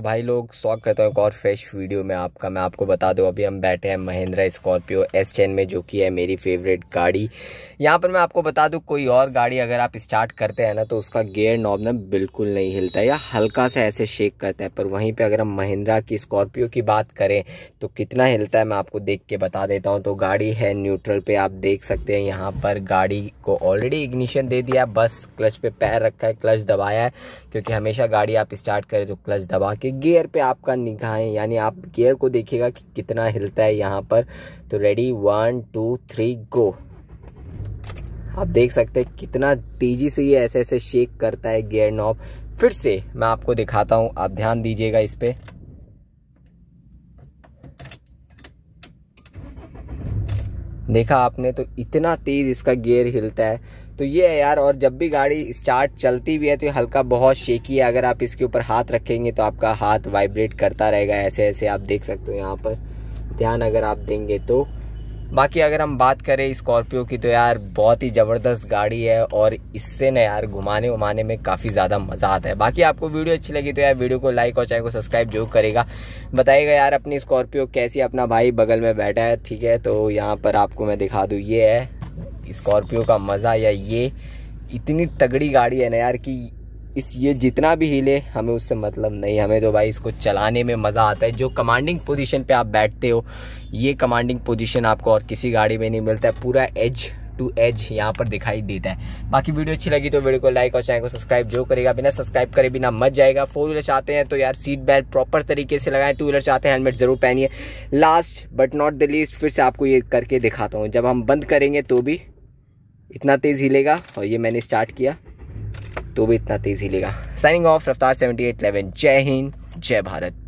भाई लोग, स्वागत करता हूँ एक और फ्रेश वीडियो में आपका। मैं आपको बता दूँ, अभी हम बैठे हैं महिंद्रा स्कॉर्पियो एस टेन में, जो कि है मेरी फेवरेट गाड़ी। यहाँ पर मैं आपको बता दूँ, कोई और गाड़ी अगर आप स्टार्ट करते हैं ना तो उसका गेयर नॉब ना बिल्कुल नहीं हिलता है या हल्का सा ऐसे शेक करता है। पर वहीं पर अगर हम महिंद्रा की स्कॉर्पियो की बात करें तो कितना हिलता है मैं आपको देख के बता देता हूँ। तो गाड़ी है न्यूट्रल पे, आप देख सकते हैं यहाँ पर गाड़ी को ऑलरेडी इग्निशन दे दिया बस क्लच पे पैर रखा है क्लच दबाया है, क्योंकि हमेशा गाड़ी आप स्टार्ट करें तो क्लच दबा के गियर पे आपका निगाहें, यानी आप गियर को देखिएगा कि कितना हिलता है यहाँ पर। तो ready one two three go आप देख सकते हैं कितना तेज़ी से ये ऐसे ऐसे शेक करता है गियर नॉब फिर से मैं आपको दिखाता हूँ, आप ध्यान दीजिएगा इस पर देखा आपने तो इतना तेज इसका गियर हिलता है। तो ये है यार, और जब भी गाड़ी स्टार्ट चलती भी है तो ये हल्का बहुत शेकी है। अगर आप इसके ऊपर हाथ रखेंगे तो आपका हाथ वाइब्रेट करता रहेगा ऐसे ऐसे आप देख सकते हो यहाँ पर। ध्यान अगर आप देंगे तो। बाकी अगर हम बात करें स्कॉर्पियो की तो यार बहुत ही ज़बरदस्त गाड़ी है और इससे ना यार घुमाने उमाने में काफ़ी ज़्यादा मज़ा आता है। बाकी आपको वीडियो अच्छी लगी तो यार वीडियो को लाइक और चैनल को सब्सक्राइब ज़रूर करेगा। बताइएगा यार अपनी स्कॉर्पियो कैसी अपना भाई बगल में बैठा है, ठीक है? तो यहाँ पर आपको मैं दिखा दूँ, ये है स्कॉर्पियो का मज़ा या ये इतनी तगड़ी गाड़ी है ना यार कि इस ये जितना भी हिले हमें उससे मतलब नहीं, हमें तो भाई इसको चलाने में मज़ा आता है। जो कमांडिंग पोजीशन पे आप बैठते हो, ये कमांडिंग पोजीशन आपको और किसी गाड़ी में नहीं मिलता है। पूरा एज टू एज यहाँ पर दिखाई देता है। बाकी वीडियो अच्छी लगी तो वीडियो को लाइक और चैनल को सब्सक्राइब जो करेगा। बिना सब्सक्राइब करे बिना मत जाएगा। फोर व्हीलर चाहते हैं तो यार सीट बेल्ट प्रॉपर तरीके से लगाएँ। टू व्हीलर चाहते हैं हेलमेट ज़रूर पहनिए। Last but not the least फिर से आपको ये करके दिखाता हूँ। जब हम बंद करेंगे तो भी इतना तेज़ हिलेगा और ये मैंने स्टार्ट किया। तो भी इतना तेज़ हिलेगा। Signing off Raftaar seventy eight जय हिंद जय भारत।